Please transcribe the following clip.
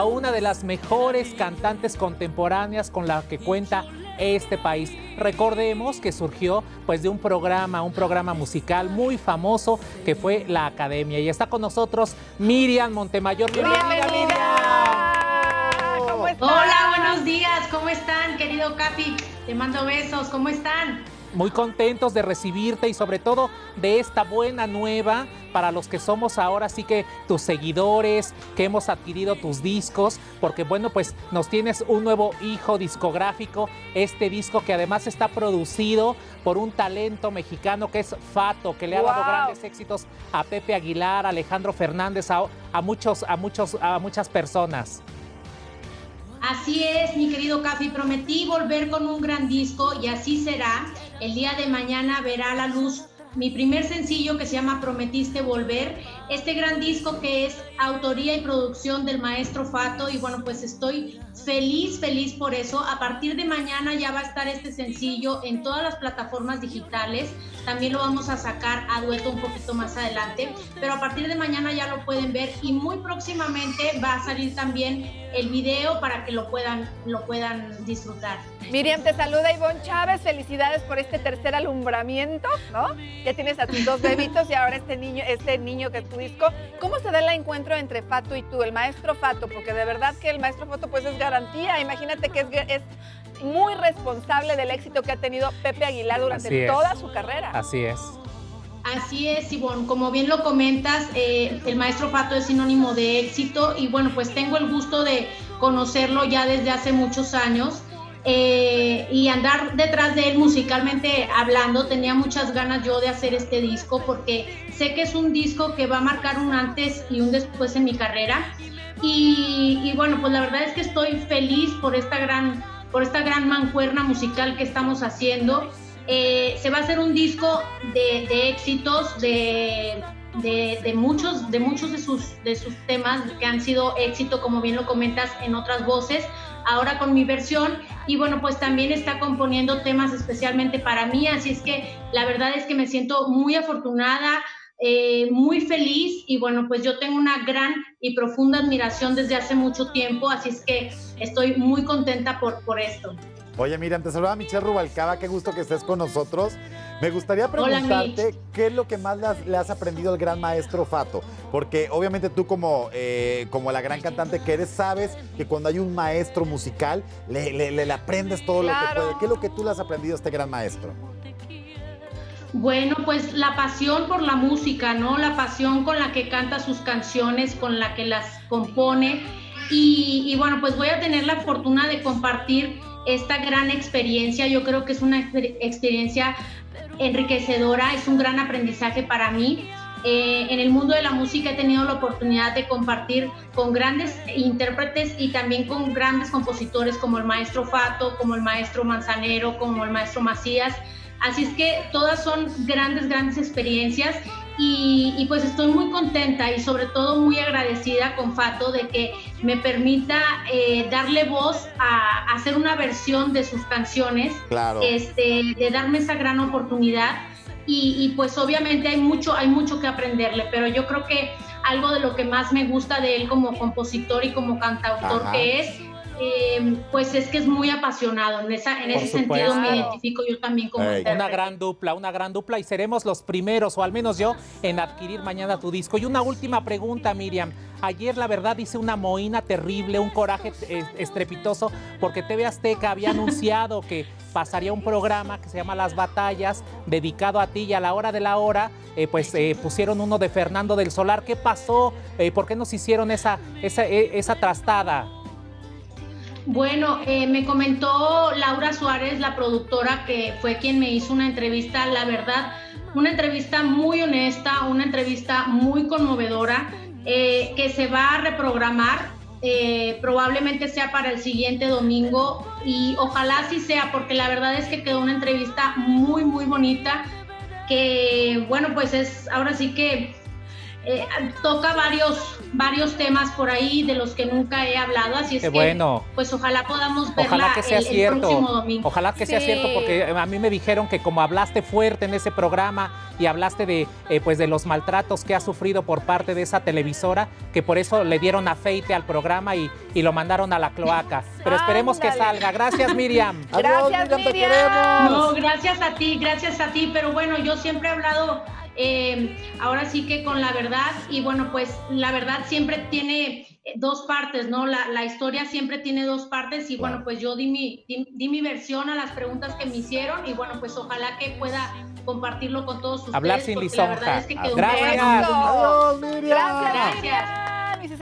a una de las mejores cantantes contemporáneas con la que cuenta este país. Recordemos que surgió pues de un programa, un programa musical muy famoso que fue La Academia y está con nosotros Miriam Montemayor. Bienvenida, Miriam. ¿Cómo están? Hola, buenos días. ¿Cómo están, querido Capi? Te mando besos. ¿Cómo están? Muy contentos de recibirte y sobre todo de esta buena nueva para los que somos ahora sí que tus seguidores, que hemos adquirido tus discos, porque bueno, pues nos tienes un nuevo hijo discográfico, este disco que además está producido por un talento mexicano que es Fato, que le ha dado grandes éxitos a Pepe Aguilar, a Alejandro Fernández, a, a muchos, a muchos, a muchas personas. Así es, mi querido Cafi, prometí volver con un gran disco y así será. El día de mañana verá la luz mi primer sencillo que se llama Prometiste Volver, este gran disco que es autoría y producción del maestro Fato y bueno, pues estoy feliz, feliz por eso. A partir de mañana ya va a estar este sencillo en todas las plataformas digitales, también lo vamos a sacar a dueto un poquito más adelante, pero a partir de mañana ya lo pueden ver y muy próximamente va a salir también el video para que lo puedan, lo puedan disfrutar. Miriam, te saluda Ivonne Chávez, felicidades por este tercer alumbramiento, ¿no? Ya tienes a tus dos bebitos y ahora este niño, este niño que es tu disco. ¿Cómo se da el encuentro entre Fato y tú, el maestro Fato? Porque de verdad que el maestro Fato pues es garantía. Imagínate que es, es muy responsable del éxito que ha tenido Pepe Aguilar durante toda su carrera. Así es. Así es, Ivonne. Como bien lo comentas, eh, el maestro Fato es sinónimo de éxito y bueno, pues tengo el gusto de conocerlo ya desde hace muchos años. Eh, y andar detrás de él musicalmente hablando. Tenía muchas ganas yo de hacer este disco porque sé que es un disco que va a marcar un antes y un después en mi carrera. Y, bueno, pues la verdad es que estoy feliz por esta gran, por esta gran mancuerna musical que estamos haciendo. Eh, se va a hacer un disco de, éxitos, de, de, muchos, de muchos de sus, de sus temas que han sido éxito, como bien lo comentas, en otras voces, ahora con mi versión y bueno, pues también está componiendo temas especialmente para mí, así es que la verdad es que me siento muy afortunada, eh, muy feliz y bueno, pues yo tengo una gran y profunda admiración desde hace mucho tiempo, así es que estoy muy contenta por, por esto. Oye, mira, te saluda Michelle Rubalcaba, qué gusto que estés con nosotros. Me gustaría preguntarte qué es lo que más le has, aprendido al gran maestro Fato, porque obviamente tú como, eh, como la gran cantante que eres, sabes que cuando hay un maestro musical le, le, aprendes todo lo que puede. ¿Qué es lo que tú le has aprendido a este gran maestro? Bueno, pues la pasión por la música, ¿no? La pasión con la que canta sus canciones, con la que las compone. Y, y bueno, pues voy a tener la fortuna de compartir esta gran experiencia. Yo creo que es una experiencia enriquecedora, es un gran aprendizaje para mí. Eh, en el mundo de la música he tenido la oportunidad de compartir con grandes intérpretes y también con grandes compositores como el maestro Fato, como el maestro Manzanero, como el maestro Macías. Así es que todas son grandes, grandes experiencias y, pues estoy muy contenta y sobre todo muy agradecida con Fato de que me permita eh, darle voz a, hacer una versión de sus canciones, claro. este, de darme esa gran oportunidad. Y, pues obviamente hay mucho, hay mucho que aprenderle, pero yo creo que algo de lo que más me gusta de él como compositor y como cantautor que es eh, pues es que es muy apasionado. En, esa, en ese sentido me identifico yo también como Una gran dupla, una gran dupla y seremos los primeros, o al menos yo, en adquirir mañana tu disco. Y una última pregunta, Miriam. Ayer, la verdad, hice una moína terrible, un coraje eh, estrepitoso, porque TV Azteca había anunciado que pasaría un programa que se llama Las Batallas, dedicado a ti y a la hora de la hora, eh, pues pusieron uno de Fernando del Solar. ¿Qué pasó? ¿Por qué nos hicieron esa, esa, esa trastada? Bueno, eh, me comentó Laura Suárez, la productora, que fue quien me hizo una entrevista, la verdad, una entrevista muy honesta, una entrevista muy conmovedora, eh, que se va a reprogramar, eh, probablemente sea para el siguiente domingo y ojalá así sea, porque la verdad es que quedó una entrevista muy, muy bonita, que bueno, pues es ahora sí que eh, toca varios, varios temas por ahí de los que nunca he hablado, así es que bueno. pues ojalá podamos verla ojalá que sea el, cierto. próximo domingo. Ojalá que sea cierto porque a mí me dijeron que como hablaste fuerte en ese programa y hablaste de eh, pues de los maltratos que ha sufrido por parte de esa televisora, que por eso le dieron afeite al programa y, y lo mandaron a la cloaca. Pero esperemos que salga. Gracias, Miriam. Gracias, Adiós, Miriam, te. No, gracias a ti, gracias a ti, pero bueno, yo siempre he hablado eh, ahora sí que con la verdad y bueno, pues la verdad siempre tiene dos partes, ¿no? La, la historia siempre tiene dos partes y bueno, pues yo di mi, di, di mi versión a las preguntas que me hicieron y bueno, pues ojalá que pueda compartirlo con todos ustedes. Hablar sin porque la verdad lisonja. es que quedó Gracias. Adiós. Gracias, Gracias.